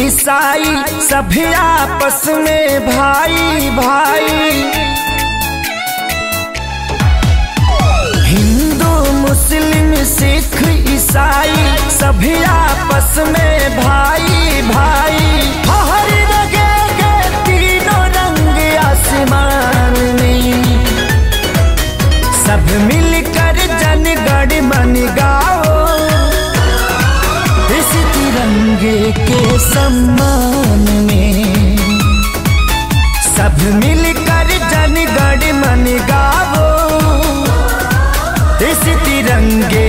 ईसाई सभी आपस में भाई भाई। हिंदू, मुस्लिम, सिख, ईसाई सभी आपस में भाई भाई। हर लगे गए तीनों रंग आसमान में। सब मिलकर जनगण मन इस तिरंगे के सम्मान में। सब मिलकर जनगण मन गावो इस तिरंगे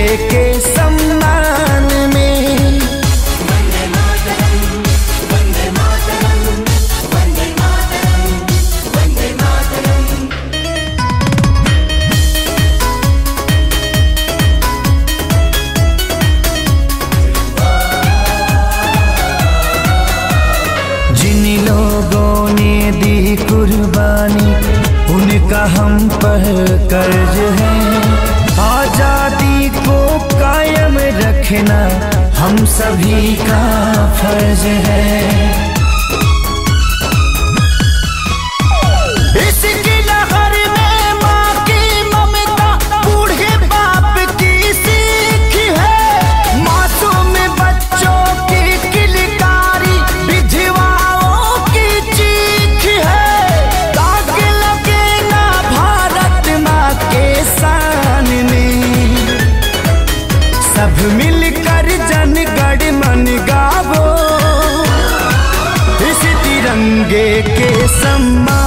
कुर्बानी उनका हम पर कर्ज है। आज़ादी को कायम रखना हम सभी का फ़र्ज़ है। लगे के सम्मान